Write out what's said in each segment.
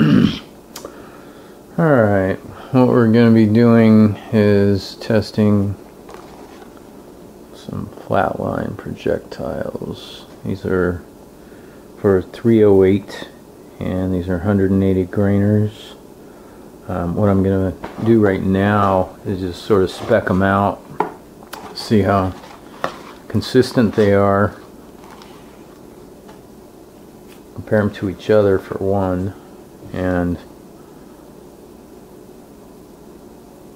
Alright, what we're going to be doing is testing some flatline projectiles. These are for 308 and these are 180 grainers. Um, what I'm going to do right now is just sort of spec them out, see how consistent they are, compare them to each other for one, and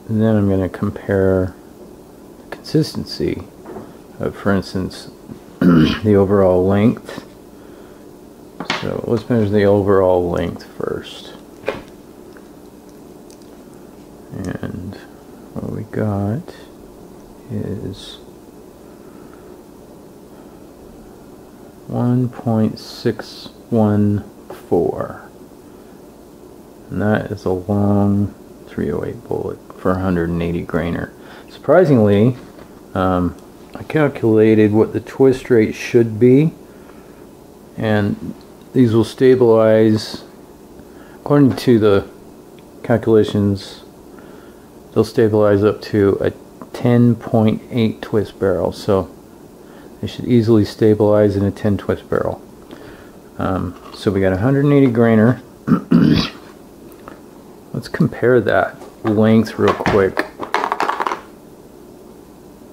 then I'm going to compare the consistency of, for instance, the overall length. So let's measure the overall length first. And what we got is 1.614. And that is a long 308 bullet for 180 grainer. Surprisingly, um, I calculated what the twist rate should be and these will stabilize. According to the calculations they'll stabilize up to a 10.8 twist barrel so they should easily stabilize in a 10 twist barrel. Um, so we got 180 grainer let's compare that length real quick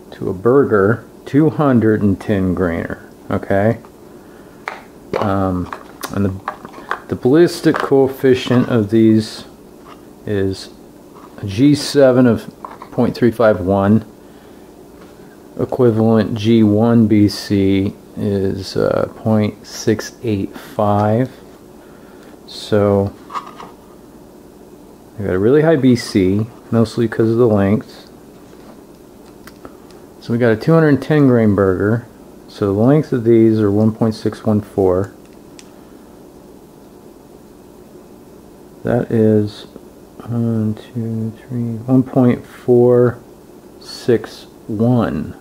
to a Berger 210 grainer okay? Um, and the, the ballistic coefficient of these is a G7 of 0.351 equivalent G1 BC is uh, 0.685 so Got a really high BC mostly because of the length so we got a 210 grain Berger. so the length of these are 1.614 that is one, two, three, 1.461.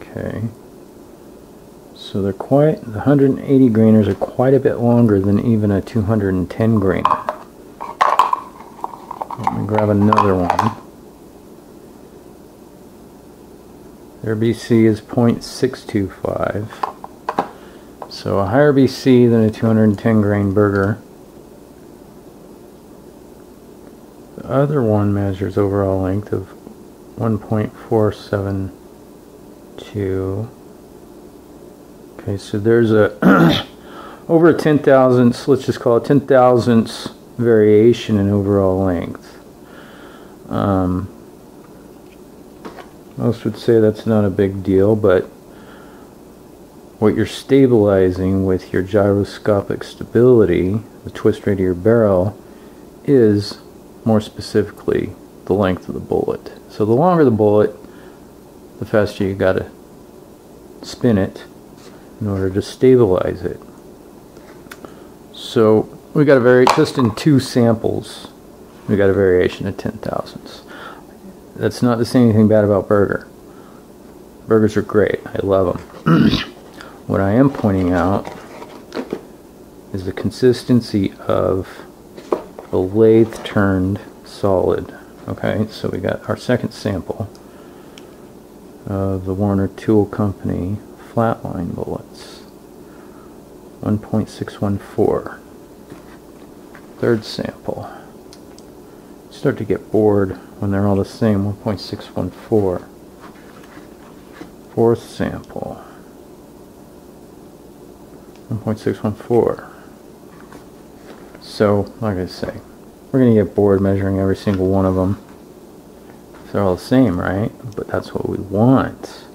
Okay. So they're quite, the 180 grainers are quite a bit longer than even a 210 grainer. Grab another one. Their BC is 0.625. So a higher BC than a 210 grain Berger. The other one measures overall length of 1.472. Okay, so there's a over a 10 thousandths, let's just call it 10 thousandths variation in overall length. Um, most would say that's not a big deal, but what you're stabilizing with your gyroscopic stability, the twist rate of your barrel, is more specifically the length of the bullet. So the longer the bullet, the faster you gotta spin it in order to stabilize it. So we got a very just in two samples, we got a variation of ten thousandths. That's not to say anything bad about Berger. Bergers are great. I love them. what I am pointing out is the consistency of the lathe turned solid. Okay, so we got our second sample of the Warner Tool Company flatline bullets. 1.614. Third sample. Start to get bored when they're all the same. 1.614. Fourth sample. 1.614. So, like I say, we're to get bored measuring every single one of them. They're all the same, right? But that's what we want.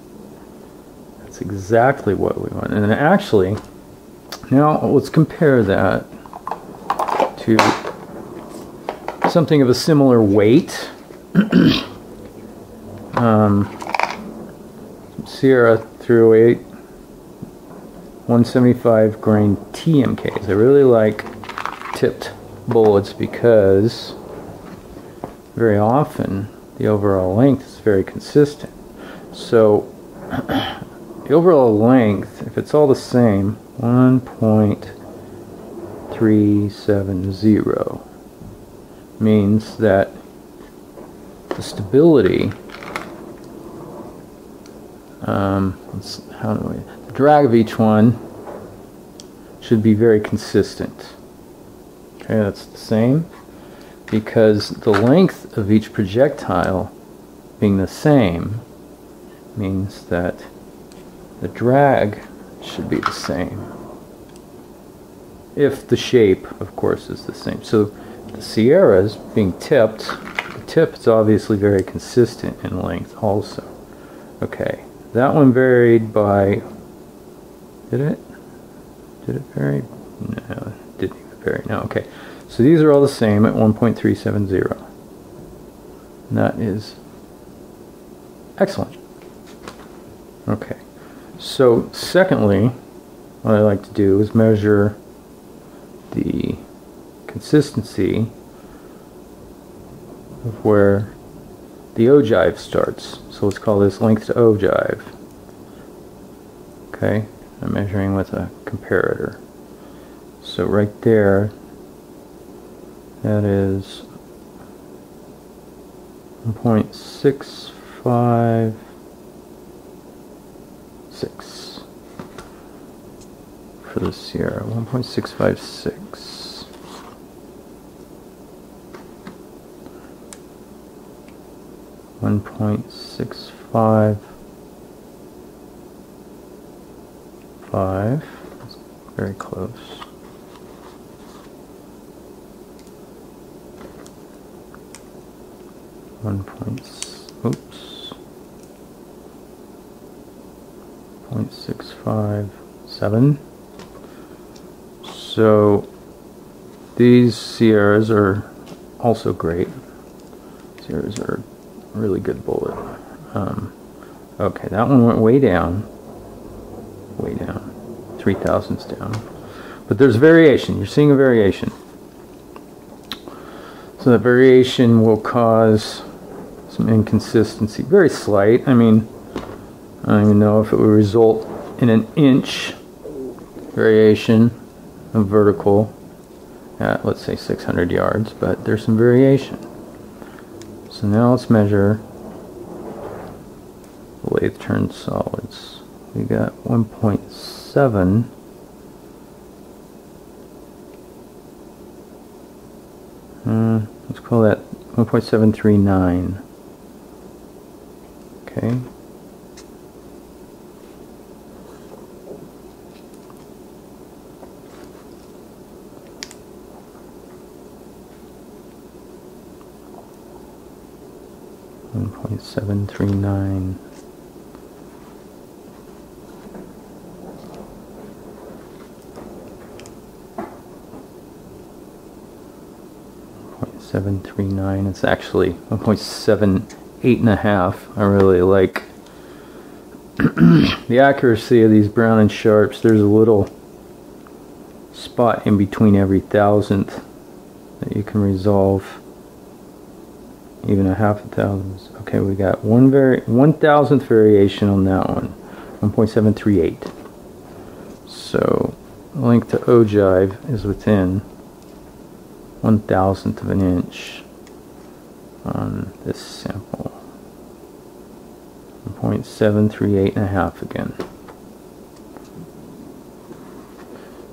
That's exactly what we want. And actually, now let's compare that to something of a similar weight. um, Sierra 308 175 grain TMKs. I really like tipped bullets because very often the overall length is very consistent. So the overall length, if it's all the same, 1.370 means that the stability um, how do we, the drag of each one should be very consistent. Okay, that's the same because the length of each projectile being the same means that the drag should be the same. If the shape, of course, is the same. So the Sierras being tipped, the tip is obviously very consistent in length also. Okay, that one varied by, did it? Did it vary? No, it didn't even vary. No, okay. So these are all the same at 1.370. And that is excellent. Okay. So secondly, what I like to do is measure the consistency of where the ogive starts. So let's call this length to ogive. Okay, I'm measuring with a comparator. So right there, that is 1.656 for the Sierra, 1.656. One point six five five. That's very close. One point. Oops. Point six five seven. So these Sierras are also great. Sierras are really good bullet. Um, okay, that one went way down. Way down. Three thousandths down. But there's variation. You're seeing a variation. So that variation will cause some inconsistency. Very slight. I mean, I don't even know if it would result in an inch variation of vertical at, let's say, 600 yards, but there's some variation. So now let's measure. The lathe turned solids. We got 1.7 uh, let's call that 1.739 okay 1.739 1.739 it's actually 1.78 and a half. I really like the accuracy of these Brown and Sharpes. There's a little spot in between every thousandth that you can resolve even a half a thousandth. Okay, we got one very one thousandth variation on that one, 1.738. So the length to ogive is within one thousandth of an inch on this sample. 1.738 and a half again.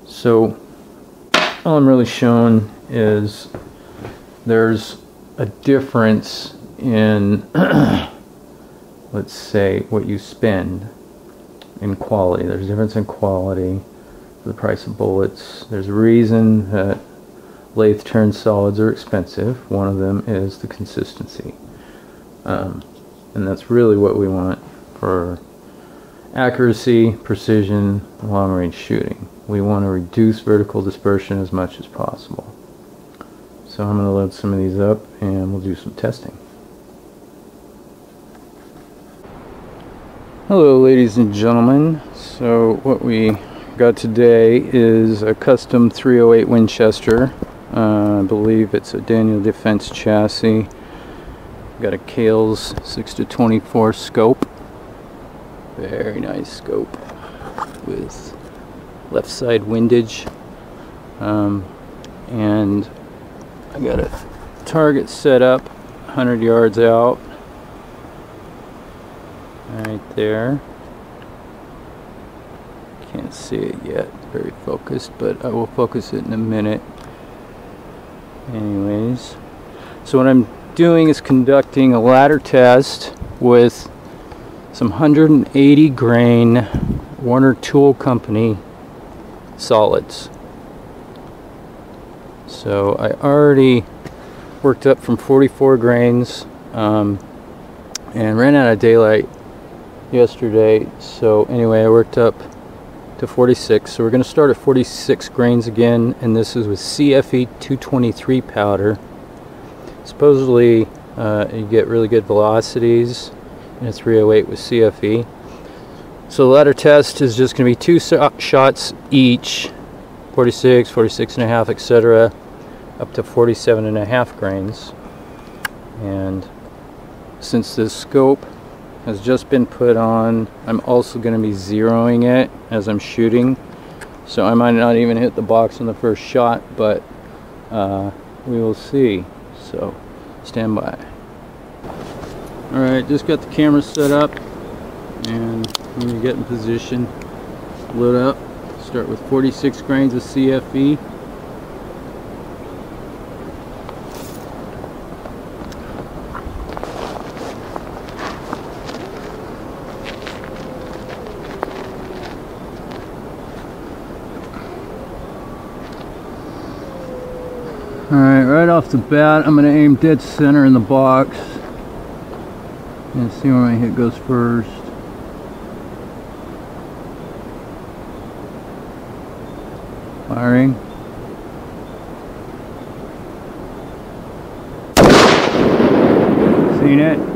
So all I'm really showing is there's a difference in, let's say, what you spend in quality. There's a difference in quality for the price of bullets. There's a reason that lathe turned solids are expensive. One of them is the consistency. Um, and that's really what we want for accuracy, precision, long range shooting. We want to reduce vertical dispersion as much as possible. So I'm going to load some of these up and we'll do some testing. Hello ladies and gentlemen. So what we got today is a custom 308 Winchester. Uh, I believe it's a Daniel Defense chassis. Got a Kahles 6 to 24 scope. Very nice scope with left side windage. Um, and I got a target set up 100 yards out. Right there. Can't see it yet very focused but I will focus it in a minute. Anyways. So what I'm doing is conducting a ladder test with some 180 grain Warner Tool Company solids so I already worked up from 44 grains um, and ran out of daylight yesterday. So anyway I worked up to 46 so we're going to start at 46 grains again and this is with CFE 223 powder. Supposedly uh, you get really good velocities in a 308 with CFE so the ladder test is just going to be two shots each 46 46 and a half etc up to 47 and a half grains. And since this scope has just been put on I'm also going to be zeroing it as I'm shooting. So I might not even hit the box on the first shot but uh, we will see. So stand by. Alright just got the camera set up and going to get in position load up start with 46 grains of CFE Alright, right off the bat, I'm going to aim dead center in the box. And see where my hit goes first. Firing. Seen it?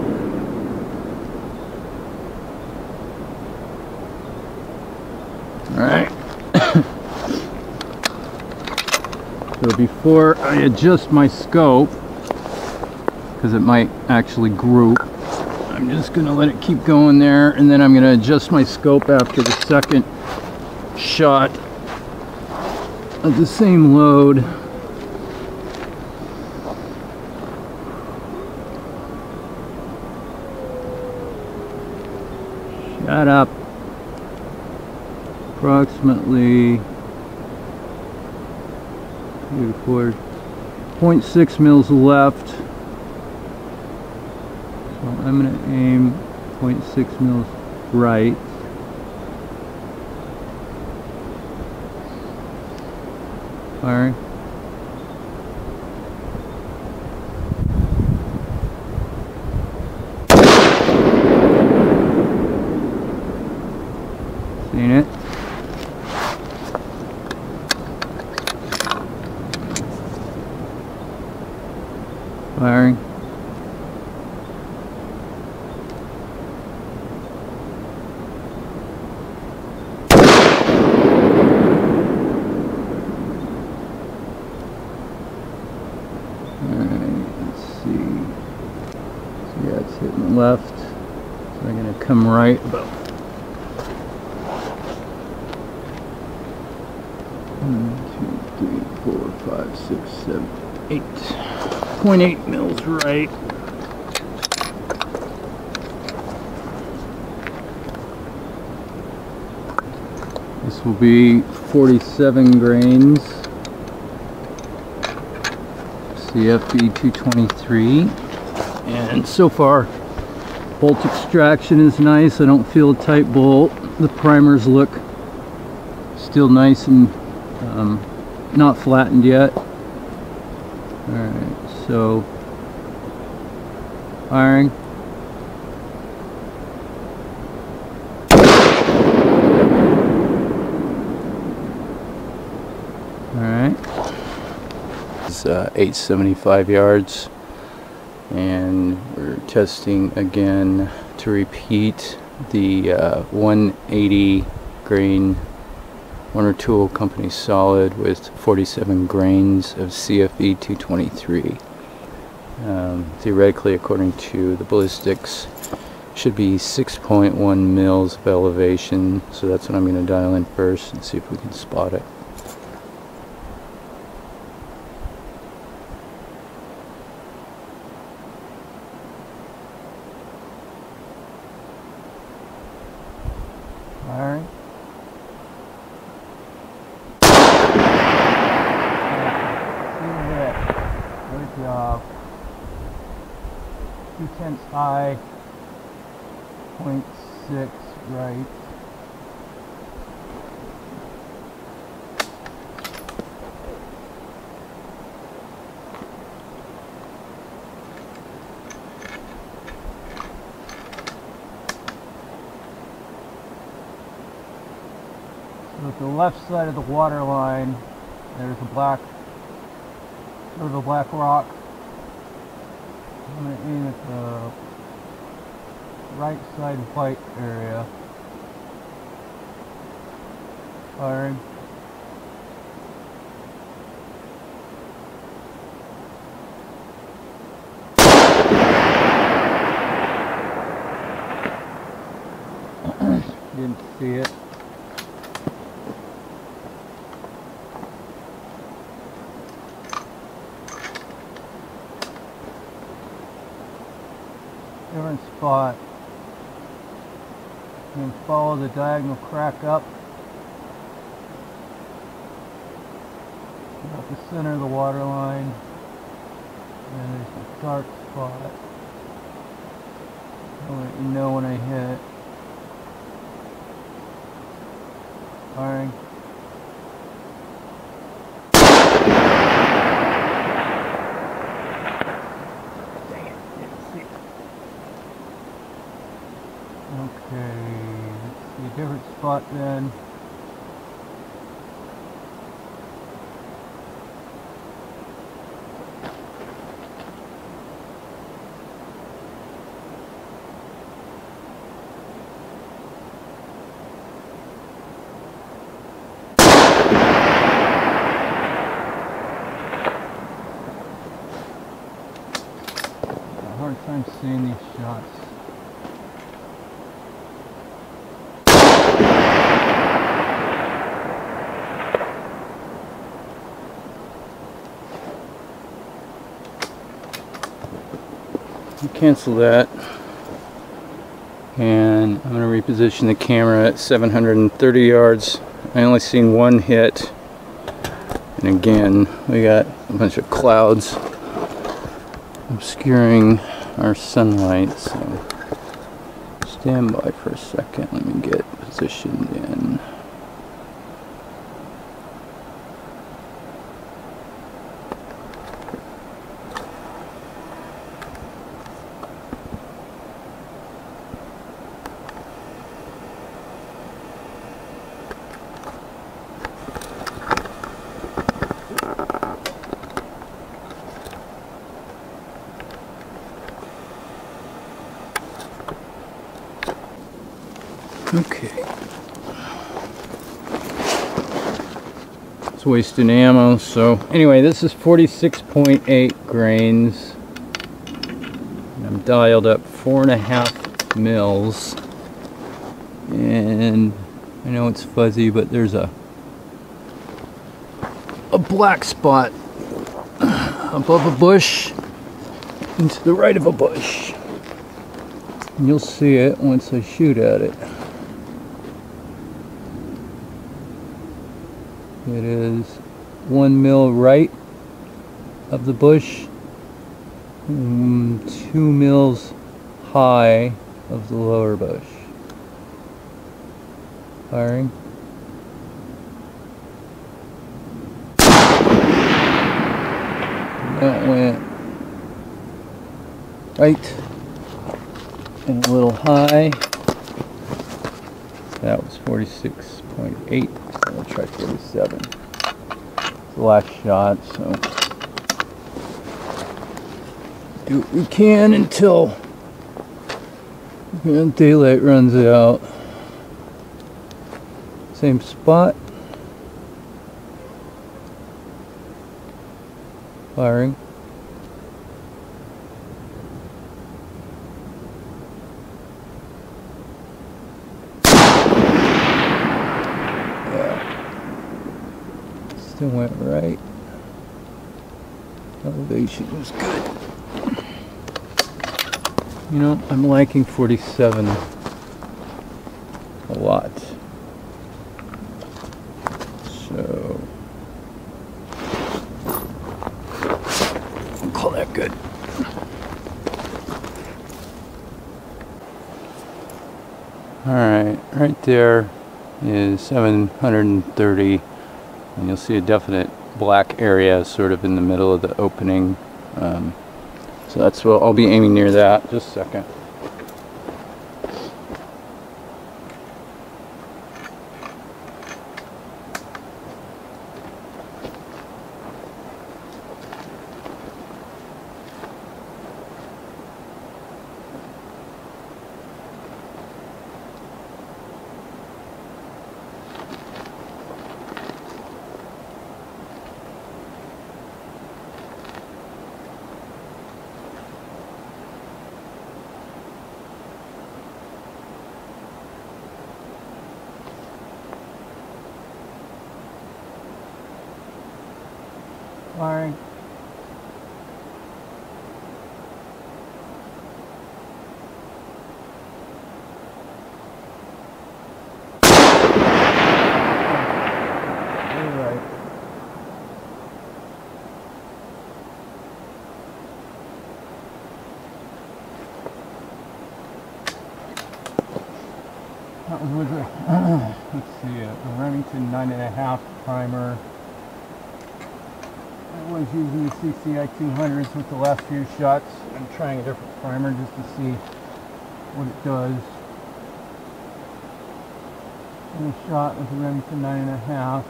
So before I adjust my scope, because it might actually group, I'm just going to let it keep going there and then I'm going to adjust my scope after the second shot of the same load. Shut up. Approximately four, 0.6 mils left. So I'm going to aim 0.6 mils right. Firing. Seen it? firing. Alright, let's see. So left. So I'm going to come right about one, two, three, four, five, six, seven, eight. 0.8 mils right. This will be 47 grains. CFE 223. And so far, bolt extraction is nice. I don't feel a tight bolt. The primers look still nice and um, not flattened yet. Alright so firing all right it's uh, 875 yards and testing again to repeat the uh, 180 grain Warner Tool Company solid with 47 grains of CFE 223 um, theoretically according to the ballistics should be 6.1 mils of elevation. So that's what I'm going to dial in first and see if we can spot it Alright. Job. Two tenths high, point six right. So at the left side of the water line, there's a black, sort of a black rock. To aim at the right side white area. Firing. Didn't see it. different spot and follow the diagonal crack up. About the center of the water line and there's a dark spot. I'll let you know when I hit firing Okay, let's see a different spot then. Hard time seeing these shots. Cancel that. And I'm going to reposition the camera at 730 yards. I only seen one hit. And again we got a bunch of clouds obscuring our sunlight so. Stand by for a second. Let me get positioned in Okay. It's wasting ammo, so anyway, this is 46.8 grains. I'm dialed up four and a half mils. And I know it's fuzzy, but there's a a black spot above a bush and to the right of a bush. And you'll see it once I shoot at it. It is one mil right of the bush, two mils high of the lower bush. Firing. That went right and a little high. That was 46.8. Try 47. It's the last shot, so do what we can until daylight runs out. Same spot. Firing. Elevation went right. Elevation was good. You know, I'm liking 47 a lot. So, I'll call that good. All right, right there is 730 and you'll see a definite black area sort of in the middle of the opening. Um, so that's what I'll be aiming near that. Just a second. Firing. That was a, let's see, a Remington 9.5 primer. I was using the CCI 200s with the last few shots. I'm trying a different primer just to see what it does. And a shot with the Remington 9.5.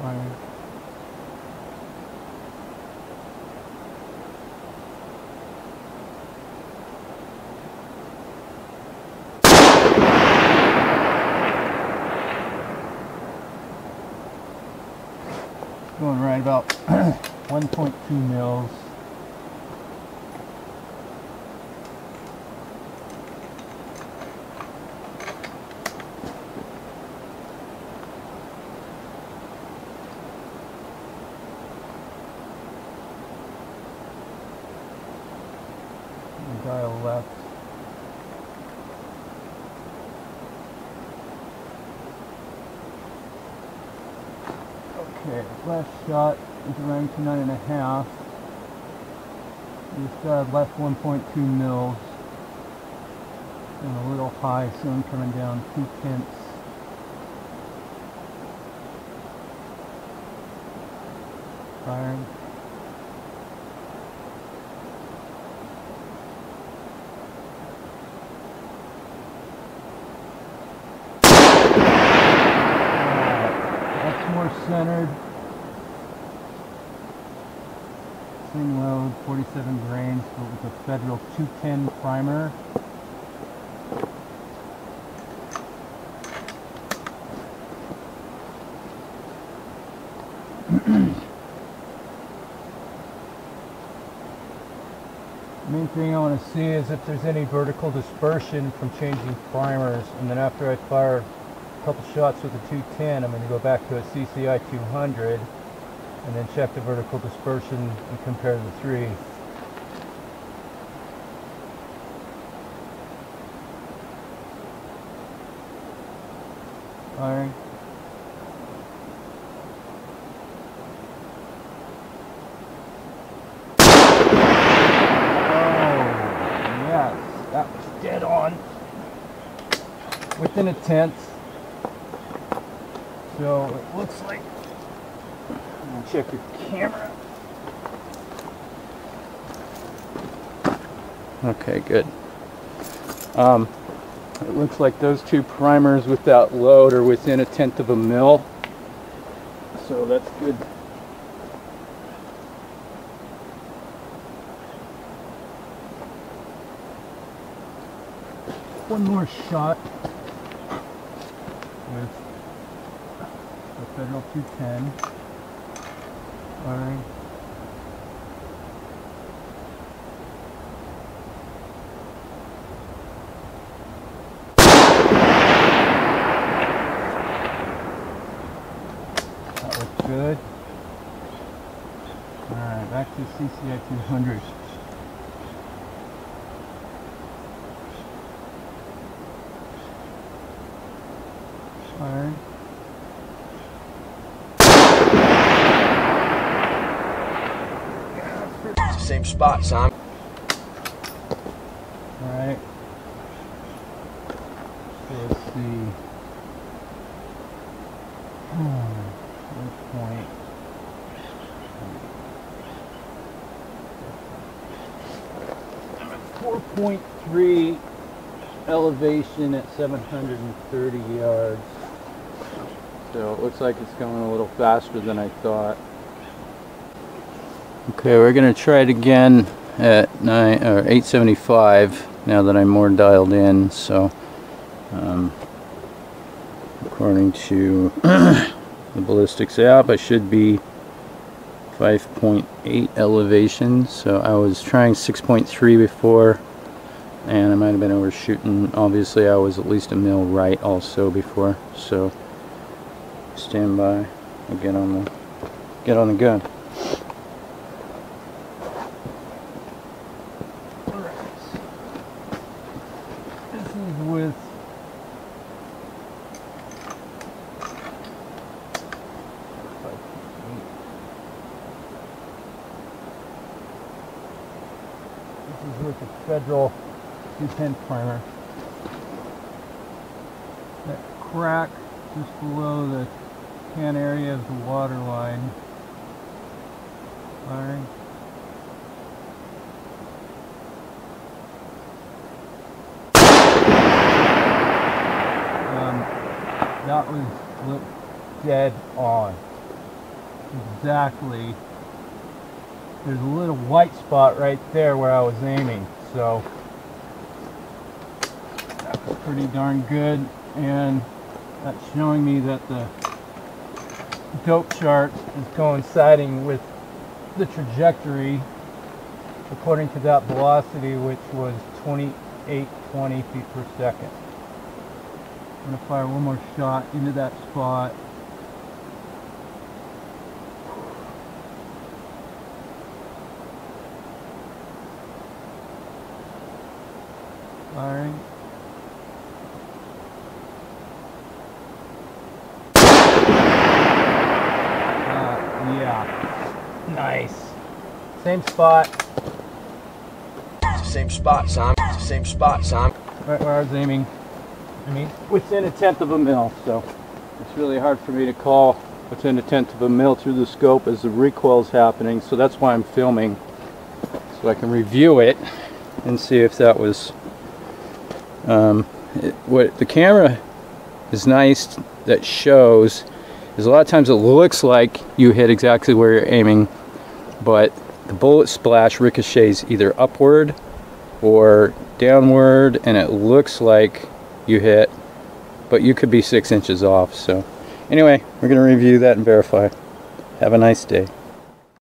Fire. going right about 1.2 mils. dial left. Okay, last shot is around to nine and a half. Just uh, left 1.2 mils. And a little high, so I'm coming down two tenths. Firing. That's more centered. Same load, 47 grains, but with a Federal 210 primer. main thing I want to see is if there's any vertical dispersion from changing primers and then after I fire a couple shots with the 210, I'm going to go back to a CCI 200 and then check the vertical dispersion and compare the three. Firing. Oh, yes, that was dead on. Within a tenth. So it looks like, check your camera. Okay, good. Um, it looks like those two primers without load are within a tenth of a mil. So that's good. One more shot with the Federal 210. Alright. That looks good. Alright, back to CCI 200. Alright. Same spot, Sam. Alright. Let's see. Hmm. One point. Four point three elevation at seven hundred and thirty yards. So it looks like it's going a little faster than I thought. Okay, we're gonna try it again at nine or 875 now that I'm more dialed in. So, um, according to the ballistics app, I should be 5.8 elevation. So I was trying 6.3 before, and I might have been overshooting. Obviously, I was at least a mil right also before. So stand by. I'll get on the get on the gun. This is with This is with the federal 210 primer. That crack just below the can area of the water line. Firing. Um, that was dead on. Exactly. There's a little white spot right there where I was aiming, so that was pretty darn good. And that's showing me that the dope chart is coinciding with the trajectory according to that velocity, which was 2820 feet per second. I'm gonna fire one more shot into that spot. Firing. Uh, yeah. Nice. Same spot. Same spot, Sam. Same spot, Sam. right where I was aiming. I mean, within a tenth of a mil, so it's really hard for me to call within a tenth of a mil through the scope as the recoil's happening, so that's why I'm filming, so I can review it and see if that was, um, it, what the camera is nice that shows is a lot of times it looks like you hit exactly where you're aiming, but the bullet splash ricochets either upward or downward and it looks like you hit but you could be six inches off so. Anyway we're going to review that and verify. Have a nice day